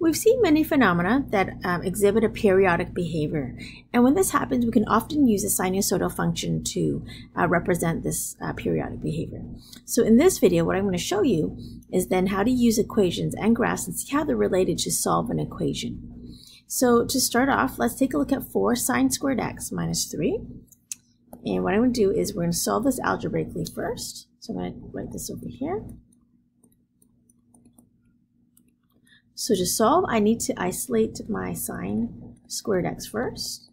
We've seen many phenomena that um, exhibit a periodic behavior, and when this happens, we can often use a sinusoidal function to uh, represent this uh, periodic behavior. So in this video, what I'm going to show you is then how to use equations and graphs and see how they're related to solve an equation. So to start off, let's take a look at 4 sine squared x minus 3. And what I'm going to do is we're going to solve this algebraically first. So I'm going to write this over here. So to solve, I need to isolate my sine squared x first.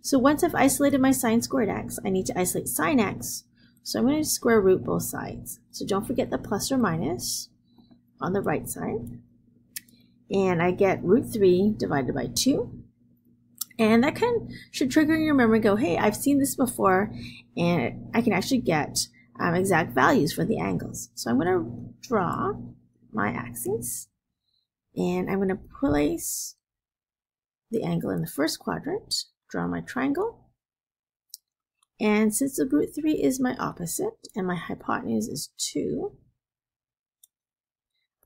So once I've isolated my sine squared x, I need to isolate sine x. So I'm going to square root both sides. So don't forget the plus or minus on the right side. And I get root 3 divided by 2. And that kind of should trigger in your memory go, hey, I've seen this before, and I can actually get um, exact values for the angles. So I'm going to draw my axes, and I'm going to place the angle in the first quadrant, draw my triangle, and since the root 3 is my opposite and my hypotenuse is 2,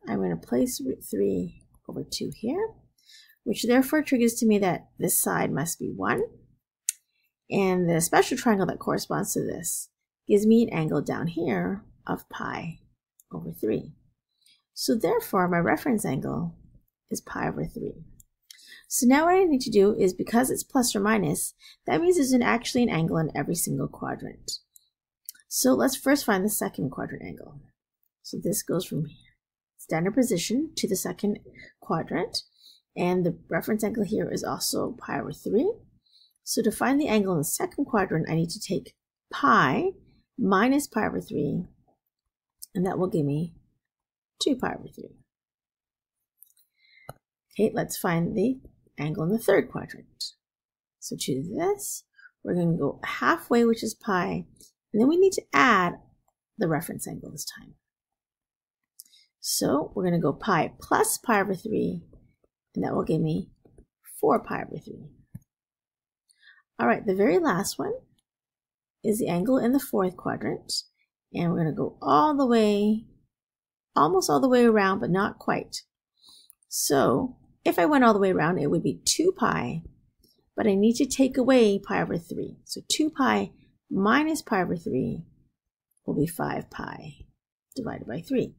I'm going to place root 3 over 2 here, which therefore triggers to me that this side must be 1. And the special triangle that corresponds to this gives me an angle down here of pi over 3. So therefore, my reference angle is pi over 3. So now what I need to do is, because it's plus or minus, that means there's an, actually an angle in every single quadrant. So let's first find the second quadrant angle. So this goes from standard position to the second quadrant. And the reference angle here is also pi over 3. So to find the angle in the second quadrant, I need to take pi minus pi over 3, and that will give me 2 pi over 3. Okay, let's find the angle in the third quadrant. So to this, we're going to go halfway, which is pi, and then we need to add the reference angle this time. So we're going to go pi plus pi over 3, and that will give me 4 pi over 3. All right, the very last one is the angle in the fourth quadrant, and we're going to go all the way, almost all the way around, but not quite. So if I went all the way around, it would be 2 pi, but I need to take away pi over 3. So 2 pi minus pi over 3 will be 5 pi divided by 3.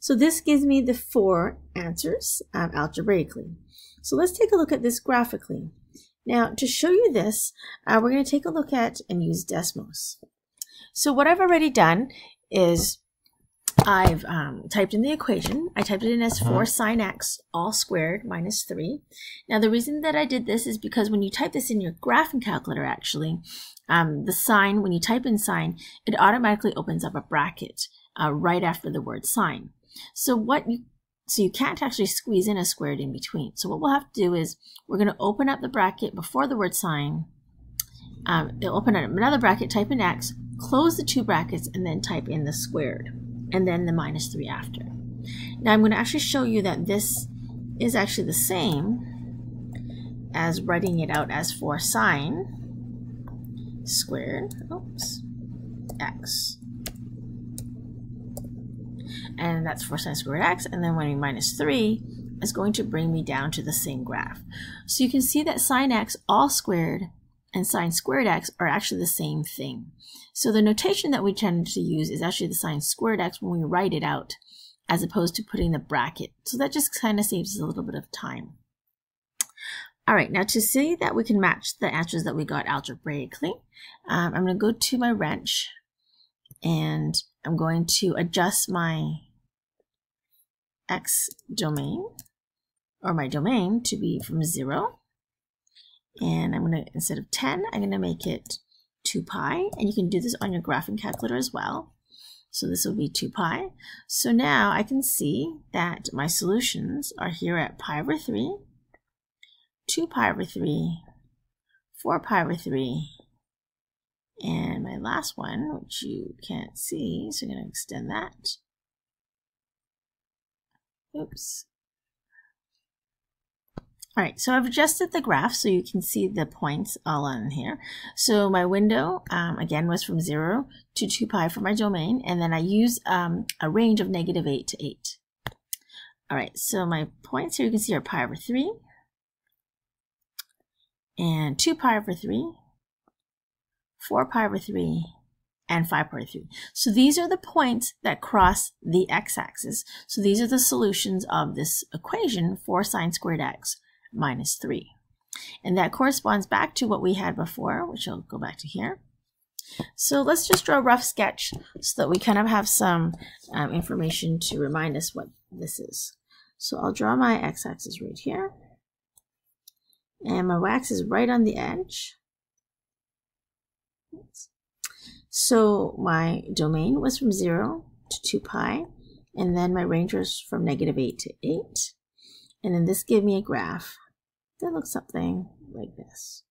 So this gives me the four answers um, algebraically. So let's take a look at this graphically. Now, to show you this, uh, we're going to take a look at and use Desmos. So what I've already done is I've um, typed in the equation. I typed it in as 4 uh-huh. sine x all squared minus 3. Now, the reason that I did this is because when you type this in your graphing calculator, actually, um, the sine, when you type in sine, it automatically opens up a bracket uh, right after the word sine. So what you so you can't actually squeeze in a squared in between. So what we'll have to do is we're going to open up the bracket before the word sine. Um, it'll open up another bracket, type in x, close the two brackets, and then type in the squared, and then the minus 3 after. Now I'm going to actually show you that this is actually the same as writing it out as 4 sine squared, oops, x and that's 4 sine squared x, and then when we minus 3 is going to bring me down to the same graph. So you can see that sine x all squared and sine squared x are actually the same thing. So the notation that we tend to use is actually the sine squared x when we write it out, as opposed to putting the bracket. So that just kind of saves us a little bit of time. All right, now to see that we can match the answers that we got algebraically, um, I'm going to go to my wrench and I'm going to adjust my x domain or my domain to be from 0. And I'm going to, instead of 10, I'm going to make it 2 pi. And you can do this on your graphing calculator as well. So this will be 2 pi. So now I can see that my solutions are here at pi over 3, 2 pi over 3, 4 pi over 3, and my last one, which you can't see, so I'm going to extend that. Oops. All right, so I've adjusted the graph so you can see the points all on here. So my window, um, again, was from 0 to 2 pi for my domain, and then I use um, a range of negative 8 to 8. All right, so my points here you can see are pi over 3, and 2 pi over 3, 4 pi over 3, and 5 pi 3. So these are the points that cross the x-axis. So these are the solutions of this equation for sine squared x minus 3. And that corresponds back to what we had before, which I'll go back to here. So let's just draw a rough sketch so that we kind of have some um, information to remind us what this is. So I'll draw my x-axis right here. And my y-axis right on the edge. So my domain was from 0 to 2 pi. And then my range was from negative 8 to 8. And then this gave me a graph that looks something like this.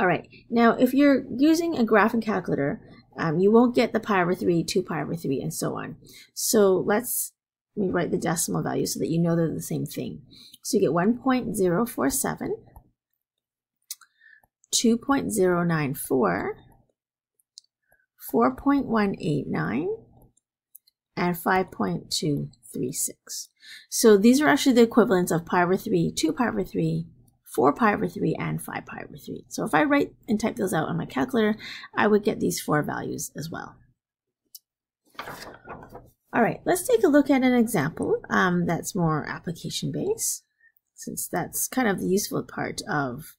All right, now if you're using a graphing calculator, um, you won't get the pi over 3, 2 pi over 3, and so on. So let's let me write the decimal value so that you know they're the same thing. So you get 1.047, 2.094, 4.189, and 5.236. So these are actually the equivalents of pi over 3, 2 pi over 3, 4 pi over 3, and 5 pi over 3. So if I write and type those out on my calculator, I would get these four values as well. All right, let's take a look at an example um, that's more application based, since that's kind of the useful part of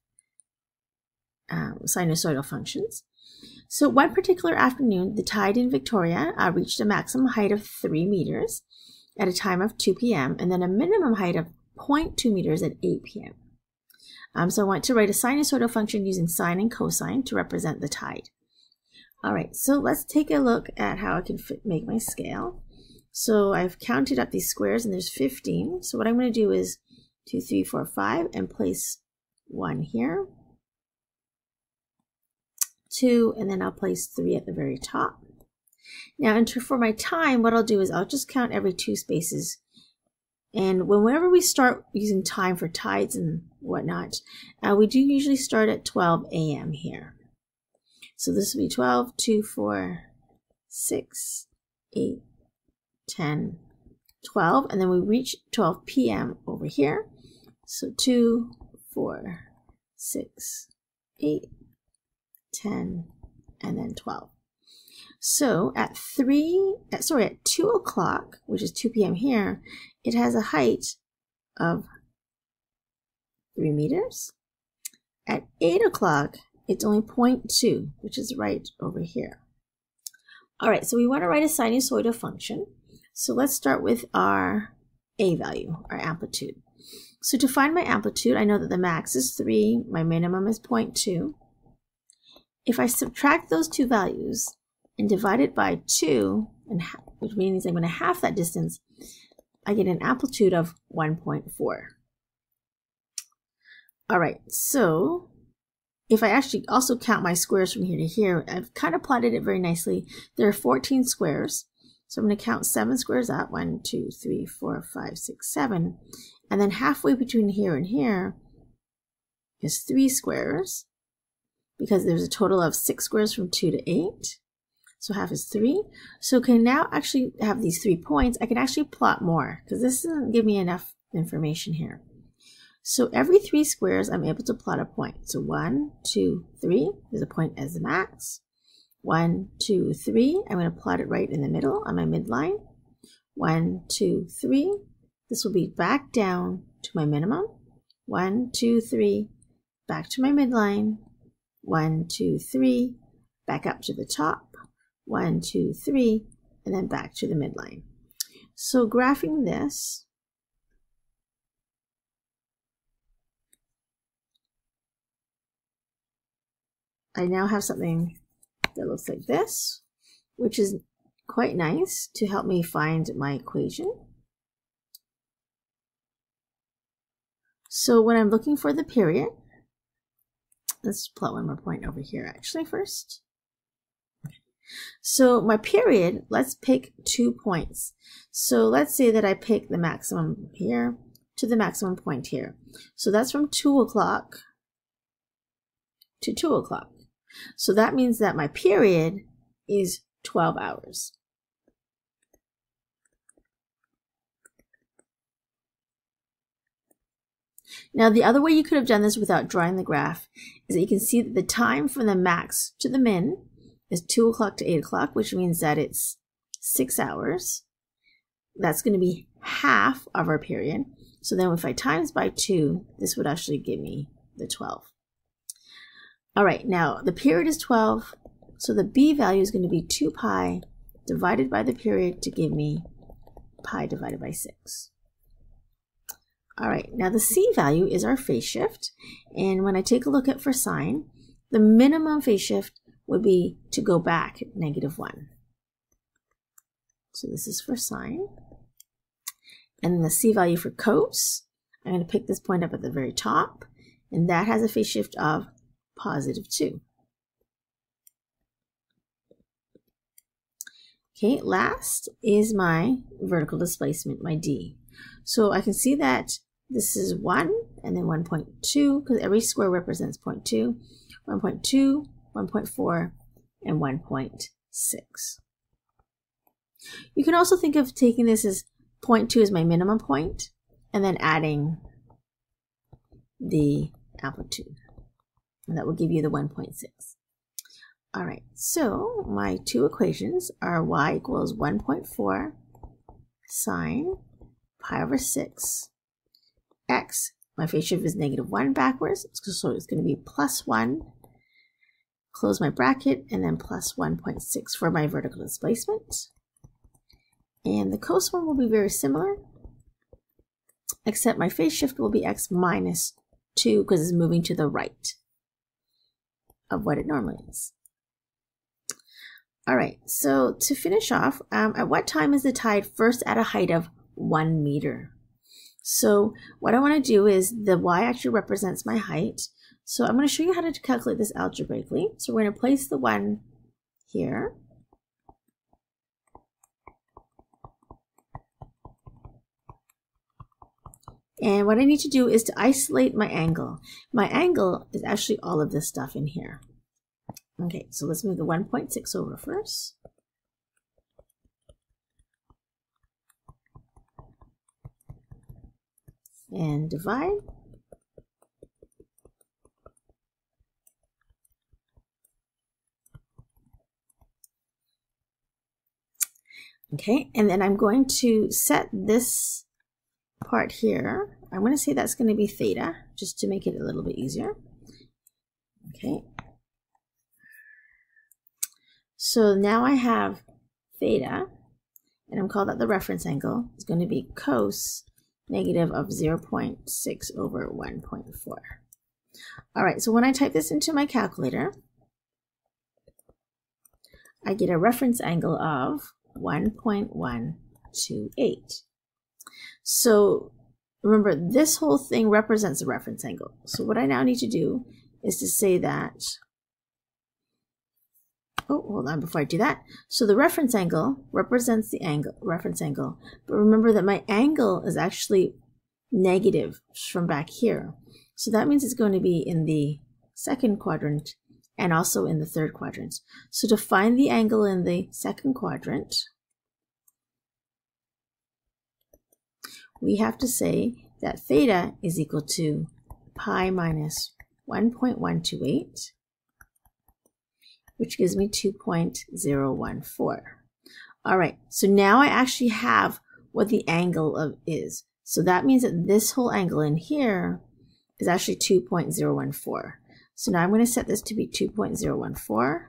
um, sinusoidal functions. So one particular afternoon, the tide in Victoria uh, reached a maximum height of 3 meters at a time of 2 p.m. and then a minimum height of 0.2 meters at 8 p.m. Um, so I want to write a sinusoidal function using sine and cosine to represent the tide. All right, so let's take a look at how I can fit, make my scale. So I've counted up these squares and there's 15. So what I'm going to do is 2, 3, 4, 5 and place 1 here. 2 and then I'll place 3 at the very top. Now for my time, what I'll do is I'll just count every two spaces. And whenever we start using time for tides and whatnot, uh, we do usually start at 12 a.m. here. So this will be 12, 2, 4, 6, 8, 10, 12, and then we reach 12 p.m. over here. So 2, 4, 6, 8, 10, and then 12. So at 3, at, sorry, at 2 o'clock, which is 2 p.m. here, it has a height of 3 meters. At 8 o'clock, it's only 0.2, which is right over here. All right, so we want to write a sinusoidal function. So let's start with our A value, our amplitude. So to find my amplitude, I know that the max is 3, my minimum is 0.2. If I subtract those two values, and divide it by 2, and which means I'm going to half that distance, I get an amplitude of 1.4. All right, so if I actually also count my squares from here to here, I've kind of plotted it very nicely. There are 14 squares. So I'm going to count seven squares out. One, two, three, four, five, six, seven. And then halfway between here and here is three squares because there's a total of six squares from two to eight. So half is 3. So can now actually have these three points. I can actually plot more because this doesn't give me enough information here. So every three squares, I'm able to plot a point. So one, two, three. There's a point as the max. One, two, three. I'm going to plot it right in the middle on my midline. One, two, three. This will be back down to my minimum. One, two, three. Back to my midline. One, two, three. Back up to the top one, two, three, and then back to the midline. So graphing this, I now have something that looks like this, which is quite nice to help me find my equation. So when I'm looking for the period, let's plot one more point over here actually first. So my period, let's pick two points. So let's say that I pick the maximum here to the maximum point here. So that's from 2 o'clock to 2 o'clock. So that means that my period is 12 hours. Now, the other way you could have done this without drawing the graph is that you can see that the time from the max to the min is 2 o'clock to 8 o'clock, which means that it's 6 hours. That's going to be half of our period. So then if I times by 2, this would actually give me the 12. All right, now the period is 12, so the b value is going to be 2 pi divided by the period to give me pi divided by 6. All right, now the C value is our phase shift. And when I take a look at for sine, the minimum phase shift would be to go back negative 1. So this is for sine. And the C value for cos, I'm going to pick this point up at the very top, and that has a phase shift of positive 2. Okay, last is my vertical displacement, my D. So I can see that this is 1 and then 1.2 because every square represents 0.2, 1.2, 1.4, and 1.6. You can also think of taking this as 0.2 as my minimum point and then adding the amplitude. And that will give you the 1.6. All right, so my two equations are y equals 1.4 sine pi over 6 x. My phase shift is negative 1 backwards, so it's going to be plus 1. Close my bracket, and then plus 1.6 for my vertical displacement. And the cos one will be very similar, except my phase shift will be x minus 2 because it's moving to the right of what it normally is. All right, so to finish off, um, at what time is the tide first at a height of 1 meter? So what I want to do is the y actually represents my height. So I'm going to show you how to calculate this algebraically. So we're going to place the 1 here. And what I need to do is to isolate my angle. My angle is actually all of this stuff in here. Okay, so let's move the 1.6 over first. And divide. Okay, and then I'm going to set this part here. I'm going to say that's going to be theta, just to make it a little bit easier. Okay. So now I have theta, and I'm called that the reference angle. It's going to be cos negative of 0.6 over 1.4. All right, so when I type this into my calculator, I get a reference angle of 1.128. So remember, this whole thing represents a reference angle. So what I now need to do is to say that Oh, hold on before I do that. So the reference angle represents the angle, reference angle. But remember that my angle is actually negative from back here. So that means it's going to be in the second quadrant and also in the third quadrant. So to find the angle in the second quadrant, we have to say that theta is equal to pi minus 1.128 which gives me 2.014. All right, so now I actually have what the angle of is. So that means that this whole angle in here is actually 2.014. So now I'm going to set this to be 2.014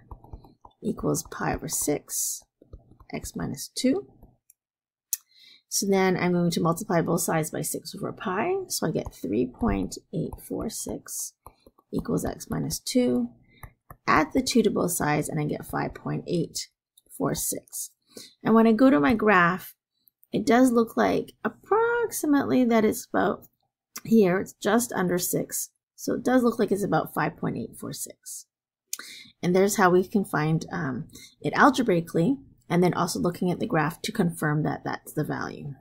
equals pi over 6, x minus 2. So then I'm going to multiply both sides by 6 over pi. So I get 3.846 equals x minus 2 add the 2 to both sides and I get 5.846. And when I go to my graph, it does look like approximately that it's about here, it's just under 6. So it does look like it's about 5.846. And there's how we can find um, it algebraically and then also looking at the graph to confirm that that's the value.